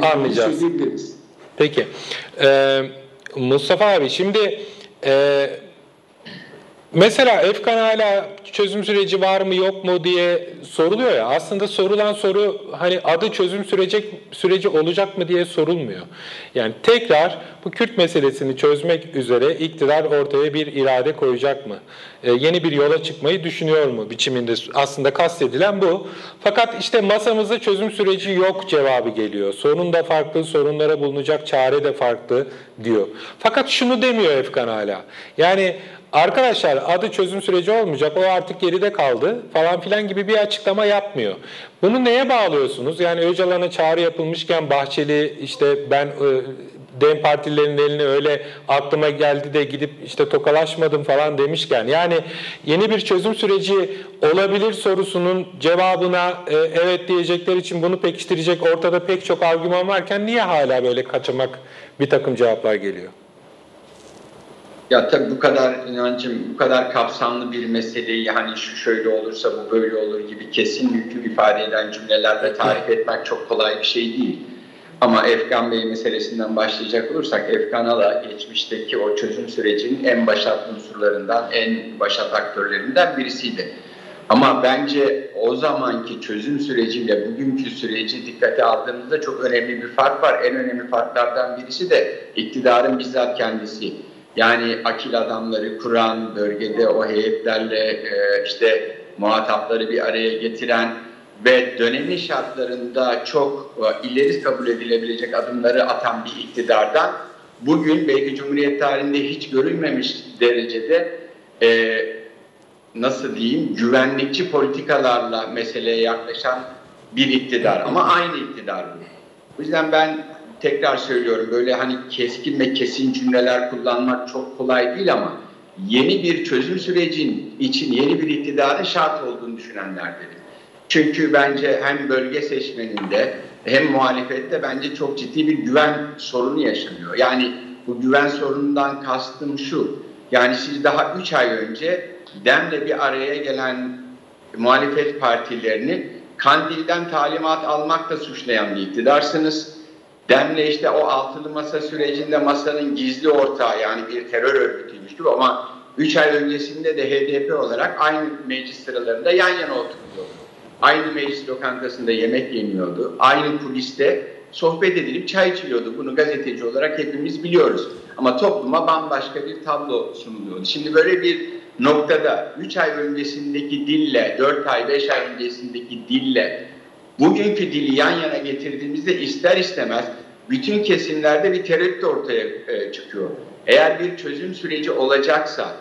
anlayacağız. Peki. Ee, Mustafa abi şimdi e, Mesela Efkan hala çözüm süreci var mı yok mu diye soruluyor ya. Aslında sorulan soru hani adı çözüm sürecek süreci olacak mı diye sorulmuyor. Yani tekrar bu Kürt meselesini çözmek üzere iktidar ortaya bir irade koyacak mı? Ee, yeni bir yola çıkmayı düşünüyor mu biçiminde? Aslında kastedilen bu. Fakat işte masamızda çözüm süreci yok cevabı geliyor. Sorun da farklı, sorunlara bulunacak çare de farklı diyor. Fakat şunu demiyor Efkan hala. Yani Arkadaşlar adı çözüm süreci olmayacak, o artık geride kaldı falan filan gibi bir açıklama yapmıyor. Bunu neye bağlıyorsunuz? Yani Öcalan'a çağrı yapılmışken Bahçeli işte ben e, DEM partilerinin eline öyle aklıma geldi de gidip işte tokalaşmadım falan demişken yani yeni bir çözüm süreci olabilir sorusunun cevabına e, evet diyecekler için bunu pekiştirecek ortada pek çok argüman varken niye hala böyle kaçamak bir takım cevaplar geliyor? Ya tabii bu kadar inancım, bu kadar kapsamlı bir meseleyi hani şu şöyle olursa bu böyle olur gibi kesin hüküm ifade eden cümlelerle tarif etmek çok kolay bir şey değil. Ama Efkan Bey meselesinden başlayacak olursak Efkan Ala geçmişteki o çözüm sürecinin en başat unsurlarından, en başat aktörlerinden birisiydi. Ama bence o zamanki çözüm süreciyle bugünkü süreci dikkate aldığımızda çok önemli bir fark var. En önemli farklardan birisi de iktidarın bizzat kendisi. Yani akil adamları kuran, bölgede o heyetlerle e, işte muhatapları bir araya getiren ve dönemin şartlarında çok e, ileri kabul edilebilecek adımları atan bir iktidardan bugün belki Cumhuriyet tarihinde hiç görülmemiş derecede e, nasıl diyeyim güvenlikçi politikalarla meseleye yaklaşan bir iktidar ama aynı iktidar bu. O yüzden ben tekrar söylüyorum böyle hani keskin ve kesin cümleler kullanmak çok kolay değil ama yeni bir çözüm sürecin için yeni bir iktidarın şart olduğunu düşünenlerdenim. Çünkü bence hem bölge seçmeninde hem muhalefette bence çok ciddi bir güven sorunu yaşanıyor. Yani bu güven sorunundan kastım şu. Yani siz daha 3 ay önce DEM'le bir araya gelen muhalefet partilerini Kandil'den talimat almakla suçlayan bir iktidarsınız. Demle işte o altılı masa sürecinde masanın gizli ortağı yani bir terör örgütüymüş gibi ama 3 ay öncesinde de HDP olarak aynı meclis sıralarında yan yana oturuyordu. Aynı meclis lokantasında yemek yeniyordu. Aynı kuliste sohbet edilip çay içiliyordu. Bunu gazeteci olarak hepimiz biliyoruz. Ama topluma bambaşka bir tablo sunuluyordu. Şimdi böyle bir noktada 3 ay öncesindeki dille, 4 ay, 5 ay öncesindeki dille bugünkü dili yan yana getirdiğimizde ister istemez bütün kesimlerde bir tereddüt ortaya e, çıkıyor. Eğer bir çözüm süreci olacaksa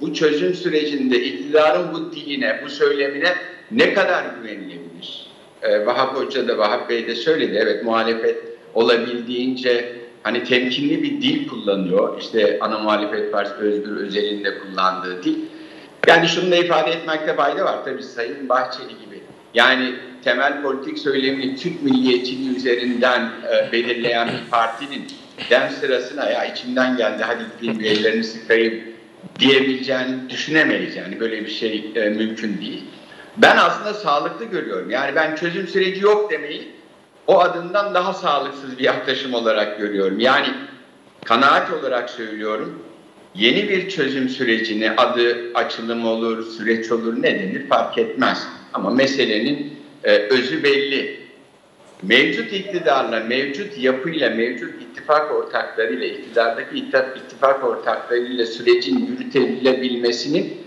bu çözüm sürecinde iktidarın bu diline, bu söylemine ne kadar güvenilebilir? Ee, Vahap Hoca da, Vahap Bey de söyledi. Evet muhalefet olabildiğince hani temkinli bir dil kullanıyor. İşte ana muhalefet partisi Özgür Özel'in de kullandığı dil. Yani şunu da ifade etmekte fayda var. Tabii Sayın Bahçeli gibi. Yani temel politik söylemini Türk milliyetçiliği üzerinden e, belirleyen bir partinin dem sırasına ya içimden geldi hadi gideyim ellerini sıkayım diyebileceğini düşünemeyiz. Yani böyle bir şey e, mümkün değil. Ben aslında sağlıklı görüyorum. Yani ben çözüm süreci yok demeyi o adından daha sağlıksız bir yaklaşım olarak görüyorum. Yani kanaat olarak söylüyorum. Yeni bir çözüm sürecini adı açılım olur, süreç olur ne denir fark etmez. Ama meselenin e, özü belli. Mevcut iktidarla, mevcut yapıyla, mevcut ittifak ortaklarıyla, iktidardaki ittifak ortaklarıyla sürecin yürütülebilmesinin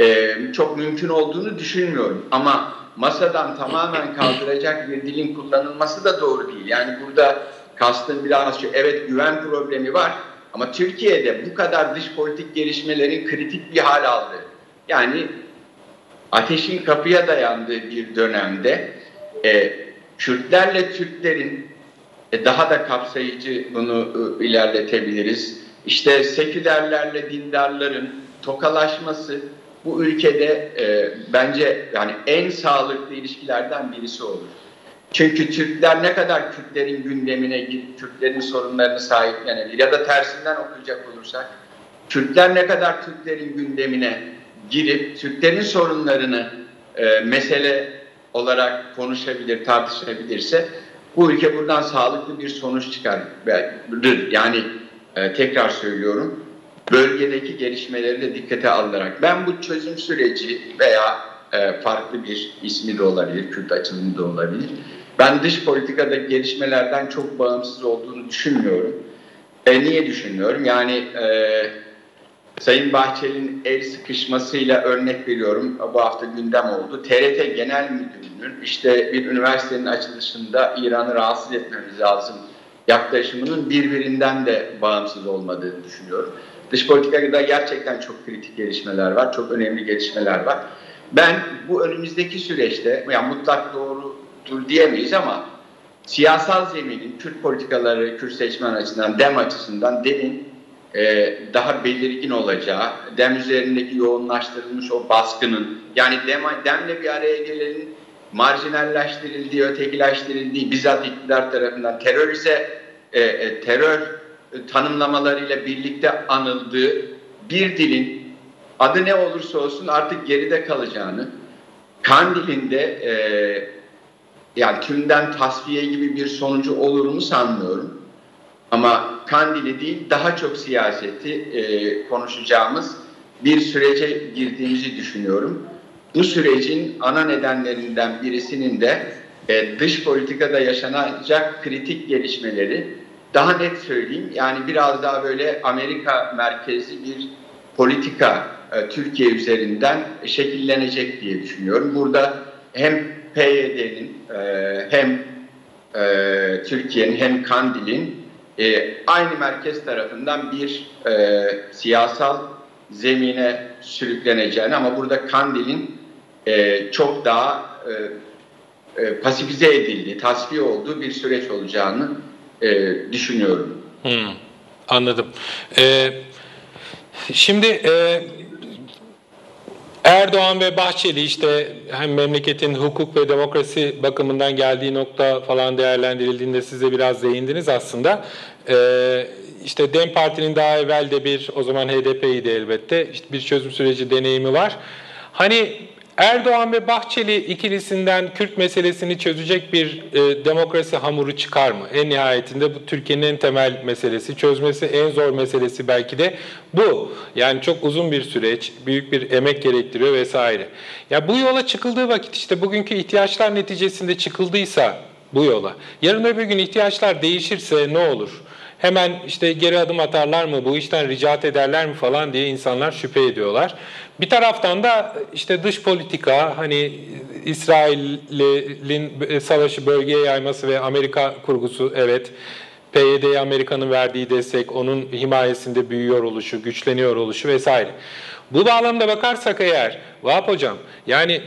e, çok mümkün olduğunu düşünmüyorum. Ama masadan tamamen kaldıracak bir dilin kullanılması da doğru değil. Yani burada kastım biraz şu, evet güven problemi var ama Türkiye'de bu kadar dış politik gelişmelerin kritik bir hal aldı. Yani ateşin kapıya dayandığı bir dönemde e, Kürtlerle Türklerin e, daha da kapsayıcı bunu e, ilerletebiliriz. İşte sekülerlerle dindarların tokalaşması bu ülkede e, bence yani en sağlıklı ilişkilerden birisi olur. Çünkü Türkler ne kadar Kürtlerin gündemine girip Kürtlerin sorunlarını sahiplenebilir ya da tersinden okuyacak olursak Kürtler ne kadar Türklerin gündemine girip Türklerin sorunlarını e, mesele olarak konuşabilir, tartışabilirse bu ülke buradan sağlıklı bir sonuç çıkarır. Yani e, tekrar söylüyorum bölgedeki gelişmeleri de dikkate alınarak ben bu çözüm süreci veya e, farklı bir ismi de olabilir, Kürt açılımı da olabilir. Ben dış politikada gelişmelerden çok bağımsız olduğunu düşünmüyorum. E, niye düşünmüyorum? Yani e, Sayın Bahçeli'nin el sıkışmasıyla örnek veriyorum. Bu hafta gündem oldu. TRT Genel Müdürü'nün işte bir üniversitenin açılışında İran'ı rahatsız etmemiz lazım yaklaşımının birbirinden de bağımsız olmadığını düşünüyorum. Dış politikada gerçekten çok kritik gelişmeler var, çok önemli gelişmeler var. Ben bu önümüzdeki süreçte, yani mutlak doğrudur diyemeyiz ama siyasal zeminin Kürt politikaları, Kürt seçmen açısından, dem açısından demin e, daha belirgin olacağı, dem üzerindeki yoğunlaştırılmış o baskının, yani dem, demle bir araya gelenin marjinalleştirildiği, ötekileştirildiği, bizzat iktidar tarafından terörize, e, e, terör tanımlamalarıyla birlikte anıldığı bir dilin adı ne olursa olsun artık geride kalacağını, Kandil'in de e, yani tümden tasfiye gibi bir sonucu olur mu sanmıyorum. Ama Kandil'i değil daha çok siyaseti e, konuşacağımız bir sürece girdiğimizi düşünüyorum. Bu sürecin ana nedenlerinden birisinin de e, dış politikada yaşanacak kritik gelişmeleri daha net söyleyeyim yani biraz daha böyle Amerika merkezli bir politika e, Türkiye üzerinden şekillenecek diye düşünüyorum. Burada hem PYD'nin e, hem e, Türkiye'nin hem Kandil'in e, aynı merkez tarafından bir e, siyasal zemine sürükleneceğini ama burada Kandil'in e, çok daha e, e, pasifize edildiği, tasfiye olduğu bir süreç olacağını e, düşünüyorum. Hmm, anladım. Ee, şimdi e, Erdoğan ve Bahçeli işte hem memleketin hukuk ve demokrasi bakımından geldiği nokta falan değerlendirildiğinde size biraz değindiniz aslında. Ee, işte DEM Parti'nin daha evvel de bir o zaman HDP'ydi elbette işte bir çözüm süreci deneyimi var. Hani Erdoğan ve Bahçeli ikilisinden Kürt meselesini çözecek bir e, demokrasi hamuru çıkar mı? En nihayetinde bu Türkiye'nin en temel meselesi, çözmesi en zor meselesi belki de bu. Yani çok uzun bir süreç, büyük bir emek gerektiriyor vesaire. Ya bu yola çıkıldığı vakit işte bugünkü ihtiyaçlar neticesinde çıkıldıysa bu yola. Yarın öbür gün ihtiyaçlar değişirse ne olur? Hemen işte geri adım atarlar mı, bu işten ricat ederler mi falan diye insanlar şüphe ediyorlar. Bir taraftan da işte dış politika hani İsrail'in savaşı bölgeye yayması ve Amerika kurgusu evet PYD'ye Amerika'nın verdiği destek, onun himayesinde büyüyor oluşu, güçleniyor oluşu vesaire. Bu bağlamda bakarsak eğer, Vahap Hocam, yani